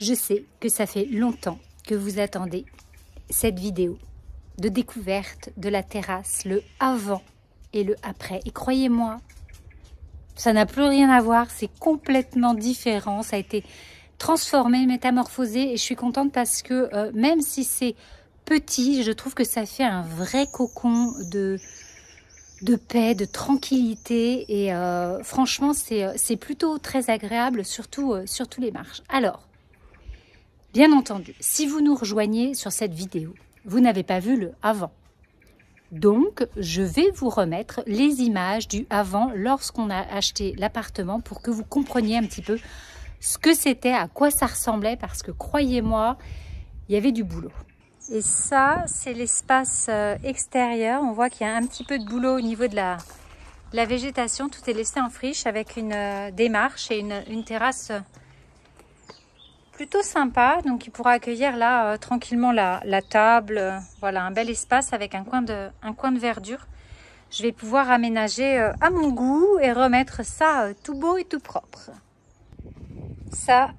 Je sais que ça fait longtemps que vous attendez cette vidéo de découverte de la terrasse, le avant et le après. Et croyez-moi, ça n'a plus rien à voir, c'est complètement différent, ça a été transformé, métamorphosé et je suis contente parce que euh, même si c'est petit, je trouve que ça fait un vrai cocon de, de paix, de tranquillité et euh, franchement c'est plutôt très agréable, surtout, euh, surtout les marches. Alors, bien entendu, si vous nous rejoignez sur cette vidéo, vous n'avez pas vu le avant. Donc, je vais vous remettre les images du avant lorsqu'on a acheté l'appartement pour que vous compreniez un petit peu ce que c'était, à quoi ça ressemblait, parce que croyez-moi, il y avait du boulot. Et ça, c'est l'espace euh, extérieur. On voit qu'il y a un petit peu de boulot au niveau de la, la végétation. Tout est laissé en friche avec une euh, démarche et une, une terrasse plutôt sympa. Donc il pourra accueillir là euh, tranquillement la, table. Euh, voilà, un bel espace avec un coin de, un coin de verdure. Je vais pouvoir aménager euh, à mon goût et remettre ça tout beau et tout propre. Ça,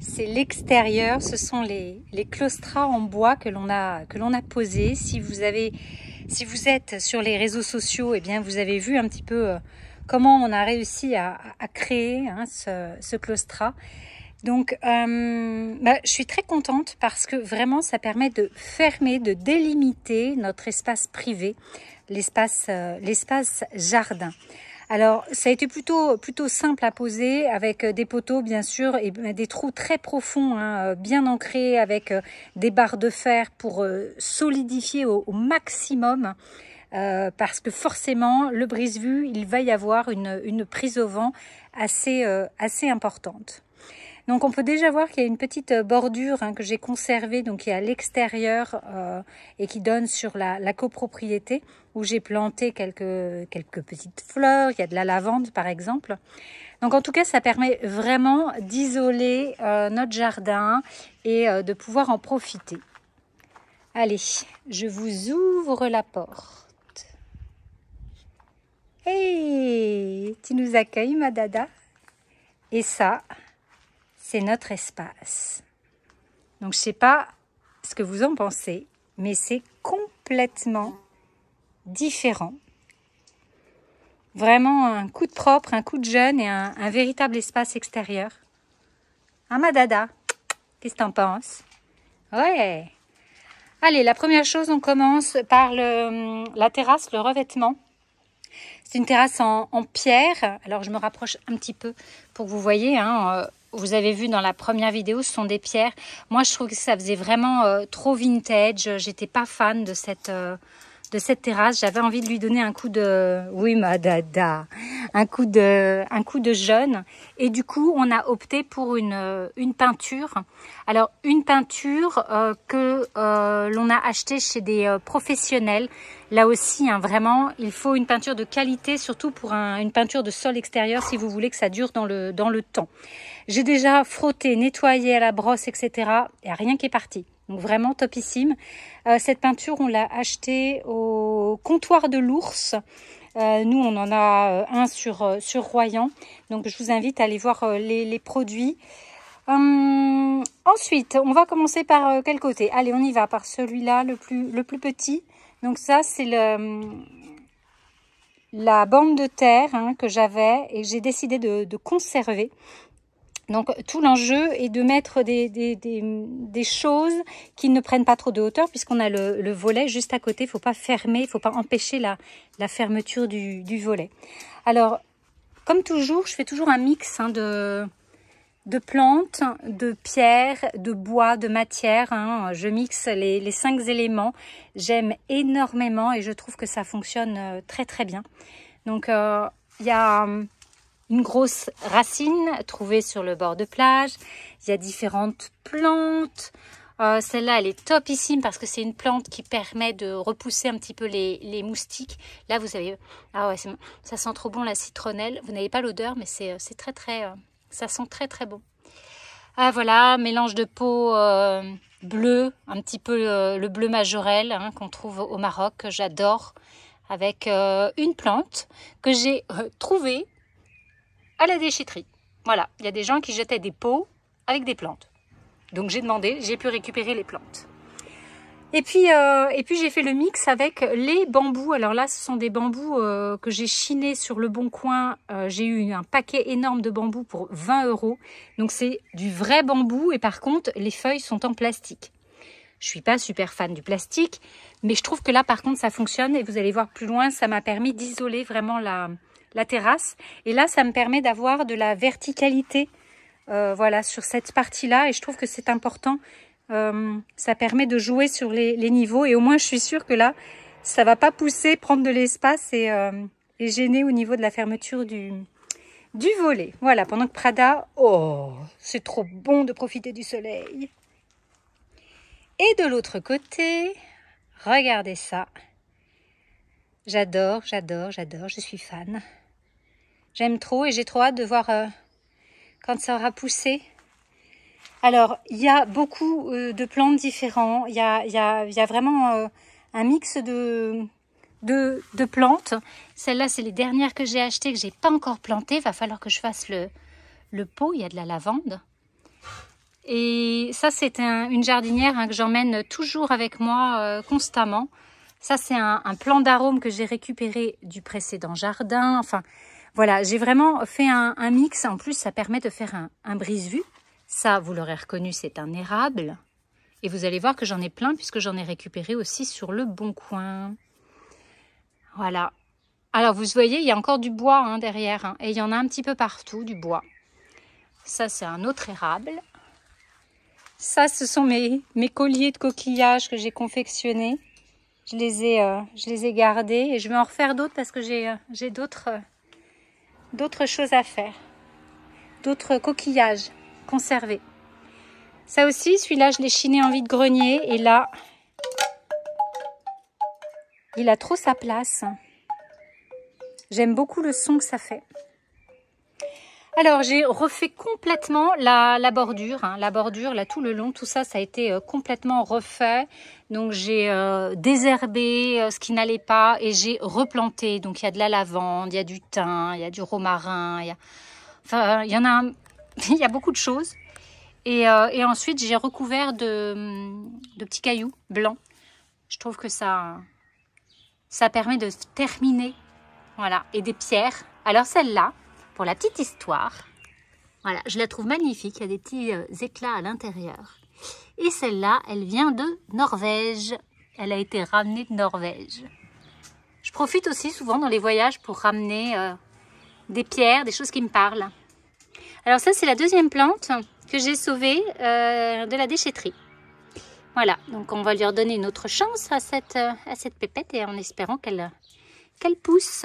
c'est l'extérieur. Ce sont les, les claustras en bois que l'on a, a posés. Si vous avez, si vous êtes sur les réseaux sociaux, et eh bien vous avez vu un petit peu comment on a réussi à, créer hein, ce, ce claustrat. Donc, euh, bah, je suis très contente parce que vraiment, ça permet de fermer, de délimiter notre espace privé, l'espace, euh, jardin. Alors, ça a été plutôt plutôt simple à poser avec euh, des poteaux bien sûr et des trous très profonds, hein, bien ancrés avec des barres de fer pour solidifier au, maximum. parce que forcément, le brise-vue, il va y avoir une, une prise au vent assez, assez importante. Donc on peut déjà voir qu'il y a une petite euh, bordure hein, que j'ai conservée, donc qui est à l'extérieur euh, et qui donne sur la, copropriété où j'ai planté quelques, petites fleurs. Il y a de la lavande par exemple. Donc en tout cas, ça permet vraiment d'isoler euh, notre jardin et de pouvoir en profiter. Allez, je vous ouvre la porte. Hey, tu nous accueilles, ma dada Et ça, c'est notre espace. Donc je ne sais pas ce que vous en pensez, mais c'est complètement différent. Vraiment un coup de propre, un coup de jeune et un, véritable espace extérieur. Ah ma dada, qu'est-ce que t'en penses? Ouais. Allez, la première chose, on commence par la terrasse, le revêtement. C'est une terrasse en, pierre. Alors je me rapproche un petit peu pour que vous voyez. Hein, euh, vous avez vu dans la première vidéo, ce sont des pierres. Moi, je trouve que ça faisait vraiment euh, trop vintage. J'étais pas fan de cette euh, de cette terrasse. J'avais envie de lui donner un coup de, oui, ma dada, un coup de, un coup de jaune. Et du coup, on a opté pour une, euh, une peinture. Alors, une peinture que l'on a achetée chez des professionnels. Là aussi, hein, vraiment, il faut une peinture de qualité, surtout pour une peinture de sol extérieur, si vous voulez que ça dure dans le, dans le temps. J'ai déjà frotté, nettoyé à la brosse, etc. A rien qui est parti. Donc vraiment topissime. Euh, cette peinture, on l'a achetée au comptoir de l'ours. Euh, nous, on en a euh, un sur, sur Royan. Donc je vous invite à aller voir les, produits. Hum, ensuite, on va commencer par quel côté? Allez, on y va par celui-là, le plus, le plus petit. Donc ça, c'est la bande de terre hein, que j'avais et j'ai décidé de conserver. Donc tout l'enjeu est de mettre des, choses qui ne prennent pas trop de hauteur puisqu'on a le, le, volet juste à côté. Il ne faut pas fermer, il ne faut pas empêcher la, fermeture du, volet. Alors, comme toujours, je fais toujours un mix hein, de, plantes, de pierres, de bois, de matière. Hein. Je mixe les, les cinq éléments. J'aime énormément et je trouve que ça fonctionne euh, très très bien. Donc, euh, il y a une grosse racine trouvée sur le bord de plage. Il y a différentes plantes. Euh, celle-là, elle est topissime parce que c'est une plante qui permet de repousser un petit peu les, moustiques. Là, vous avez... Ah ouais, ça sent trop bon la citronnelle. Vous n'avez pas l'odeur, mais c'est très très... Euh, ça sent très très bon. Ah voilà, mélange de peau euh, un petit peu le bleu majorel hein, qu'on trouve au Maroc, que j'adore, avec une plante que j'ai trouvée à la déchetterie. Voilà, il y a des gens qui jetaient des pots avec des plantes. Donc j'ai demandé, j'ai pu récupérer les plantes. Et puis, euh, puis j'ai fait le mix avec les bambous. Alors là, ce sont des bambous euh, que j'ai chinés sur le bon coin. Euh, j'ai eu un paquet énorme de bambous pour 20 euros. Donc c'est du vrai bambou et par contre, les feuilles sont en plastique. Je suis pas super fan du plastique, mais je trouve que là, par contre, ça fonctionne. Et vous allez voir plus loin, ça m'a permis d'isoler vraiment la, la terrasse. Et là, ça me permet d'avoir de la verticalité voilà, sur cette partie-là. Et je trouve que c'est important euh, ça permet de jouer sur les, niveaux et au moins je suis sûre que là, ça va pas pousser, prendre de l'espace et, euh, gêner au niveau de la fermeture du volet. Voilà, pendant que Prada, oh, c'est trop bon de profiter du soleil. Et de l'autre côté, regardez ça. J'adore, j'adore, j'adore, je suis fan. J'aime trop et j'ai trop hâte de voir euh, quand ça aura poussé alors, il y a beaucoup euh, de plantes différents. Il y a, vraiment euh, un mix de, plantes. Celles-là, c'est les dernières que j'ai achetées, que j'ai pas encore plantées. Va falloir que je fasse le, pot. Il y a de la lavande. Et ça, c'est un, une jardinière hein, que j'emmène toujours avec moi constamment. Ça, c'est un, un, plant d'arôme que j'ai récupéré du précédent jardin. Enfin, voilà, j'ai vraiment fait un, mix. En plus, ça permet de faire un, brise-vue. Ça, vous l'aurez reconnu, c'est un érable. Et vous allez voir que j'en ai plein puisque j'en ai récupéré aussi sur le bon coin. Voilà. Alors, vous voyez, il y a encore du bois hein, derrière. Hein, et il y en a un petit peu partout, du bois. Ça, c'est un autre érable. Ça, ce sont mes, colliers de coquillages que j'ai confectionnés. Je les ai, euh, je les ai gardés et je vais en refaire d'autres parce que j'ai euh, d'autres euh, d'autres choses à faire. D'autres coquillages conservé. Ça aussi, celui-là, je l'ai chiné en vide-grenier. Et là, il a trop sa place. J'aime beaucoup le son que ça fait. Alors, j'ai refait complètement la, bordure. Hein. La bordure, là, tout le long, tout ça, ça a été euh, complètement refait. Donc, j'ai euh, désherbé euh, ce qui n'allait pas et j'ai replanté. Donc, il y a de la lavande, il y a du thym, il y a du romarin. Il y a... Enfin, il y en a il y a beaucoup de choses. Et, ensuite, j'ai recouvert de, de, petits cailloux blancs. Je trouve que ça, ça permet de terminer. Voilà, et des pierres. Alors celle-là, pour la petite histoire, voilà, je la trouve magnifique. Il y a des petits euh, éclats à l'intérieur. Et celle-là, elle vient de Norvège. Elle a été ramenée de Norvège. Je profite aussi souvent dans les voyages pour ramener euh, des pierres, des choses qui me parlent. Alors ça, c'est la deuxième plante que j'ai sauvée euh, de la déchetterie. Voilà, donc on va lui redonner une autre chance à cette, à cette pépette et en espérant qu'elle qu'elle pousse.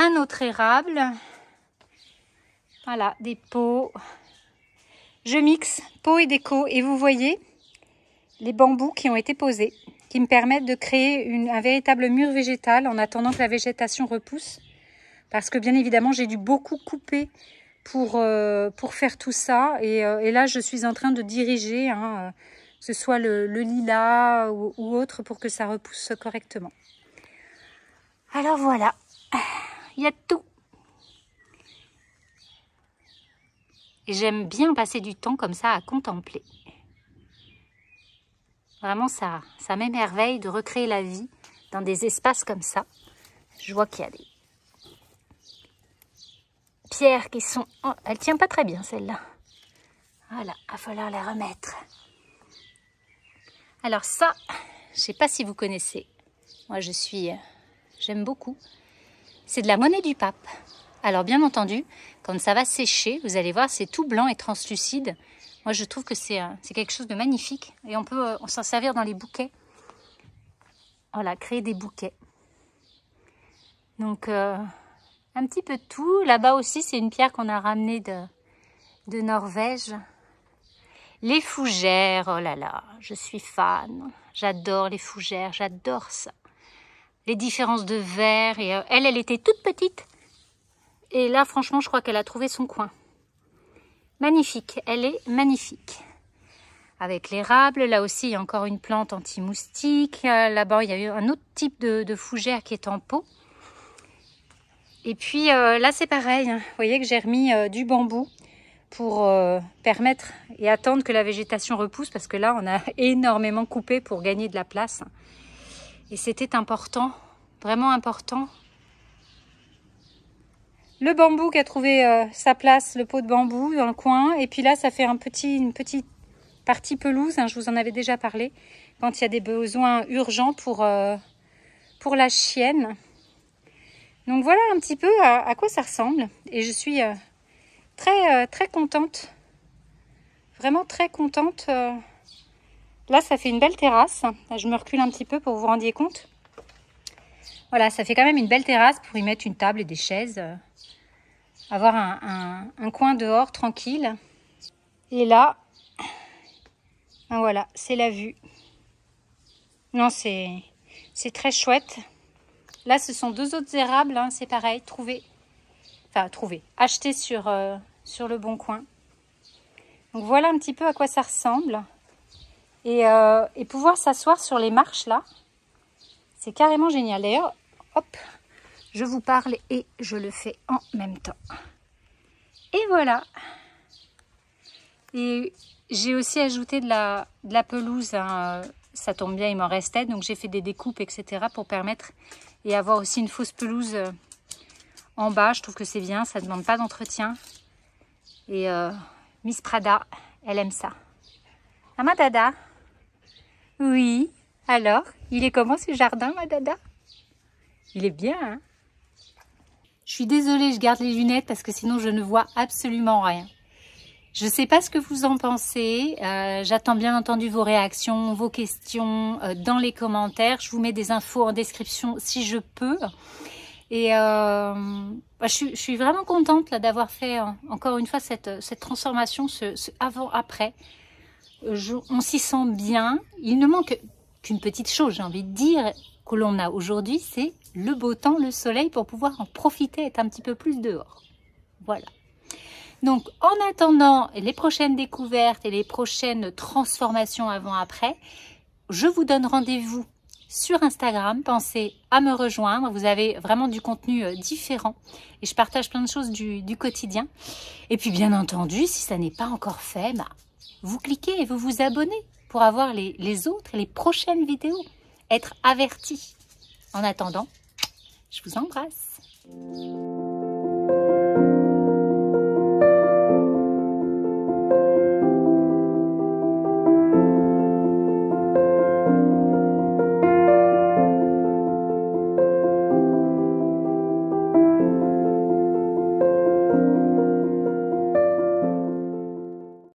Un autre érable. Voilà, des pots. Je mixe pot et déco et vous voyez les bambous qui ont été posés, qui me permettent de créer un véritable mur végétal en attendant que la végétation repousse. Parce que bien évidemment, j'ai dû beaucoup couper pour, euh, pour faire tout ça. Euh, et, là, je suis en train de diriger, hein, euh, que ce soit le, lilas ou, ou, autre, pour que ça repousse correctement. Alors voilà, il y a tout. J'aime bien passer du temps comme ça à contempler. Vraiment, ça, ça m'émerveille de recréer la vie dans des espaces comme ça. Je vois qu'il y a des pierres qui sont... Oh, elle tient pas très bien celle-là. Voilà, il va falloir la remettre. Alors ça, je sais pas si vous connaissez. Moi, je suis... Euh, j'aime beaucoup. C'est de la monnaie du pape. Alors bien entendu, quand ça va sécher, vous allez voir, c'est tout blanc et translucide. Moi, je trouve que c'est euh, quelque chose de magnifique. Et on peut euh, s'en servir dans les bouquets. Voilà, créer des bouquets. Donc, un petit peu de tout. Là-bas aussi, c'est une pierre qu'on a ramenée de, de Norvège. Les fougères, oh là là, je suis fan. J'adore les fougères, j'adore ça. Les différences de verre. Et euh, elle, elle était toute petite. Et là, franchement, je crois qu'elle a trouvé son coin. Magnifique, elle est magnifique. Avec l'érable, là aussi, il y a encore une plante anti-moustique. Euh, là-bas, il y a eu un autre type de, fougère qui est en pot. Et puis euh, là, c'est pareil. Hein. Vous voyez que j'ai remis du bambou pour permettre et attendre que la végétation repousse parce que là on a énormément coupé pour gagner de la place et c'était important, vraiment important. Le bambou qui a trouvé euh, sa place, le pot de bambou dans le coin et puis là ça fait une petite partie pelouse, hein, je vous en avais déjà parlé, quand il y a des besoins urgents pour, euh, pour la chienne. Donc voilà un petit peu à, quoi ça ressemble et je suis très, très contente. Vraiment très contente. Là, ça fait une belle terrasse. je me recule un petit peu pour vous rendiez compte. Voilà, ça fait quand même une belle terrasse pour y mettre une table et des chaises. Avoir un, coin dehors tranquille. Et là, ben voilà, c'est la vue. Non, c'est très chouette. Là, ce sont deux autres érables, hein, c'est pareil, trouvé. Enfin, trouvé, acheté sur, euh, sur le bon coin. Donc voilà un petit peu à quoi ça ressemble. Et, euh, et pouvoir s'asseoir sur les marches là, c'est carrément génial. D'ailleurs, hop, je vous parle et je le fais en même temps. Et voilà. Et j'ai aussi ajouté de la, pelouse. Hein. Ça tombe bien, il m'en restait. Donc j'ai fait des découpes, etc. pour permettre et avoir aussi une fausse pelouse euh, en bas. Je trouve que c'est bien, ça ne demande pas d'entretien. Et euh, Miss Prada, elle aime ça. Ah, dada Oui. Alors, il est comment ce jardin, ma dada? Il est bien, hein? Je suis désolée, je garde les lunettes parce que sinon je ne vois absolument rien. Je ne sais pas ce que vous en pensez. Euh, j'attends bien entendu vos réactions, vos questions euh, dans les commentaires. Je vous mets des infos en description si je peux. Et euh, bah, je, suis, vraiment contente d'avoir fait encore une fois cette, transformation, ce avant-après. On s'y sent bien. Il ne manque qu'une petite chose, j'ai envie de dire, que l'on a aujourd'hui, c'est le beau temps, le soleil, pour pouvoir en profiter, être un petit peu plus dehors. Voilà. Donc, en attendant les prochaines découvertes et les prochaines transformations avant-après, je vous donne rendez-vous sur Instagram. Pensez à me rejoindre. Vous avez vraiment du contenu euh, différent et je partage plein de choses du, quotidien. Et puis, bien entendu, si ça n'est pas encore fait, bah, vous cliquez et vous vous abonnez pour avoir les, autres et les prochaines vidéos. Être averti. En attendant, je vous embrasse.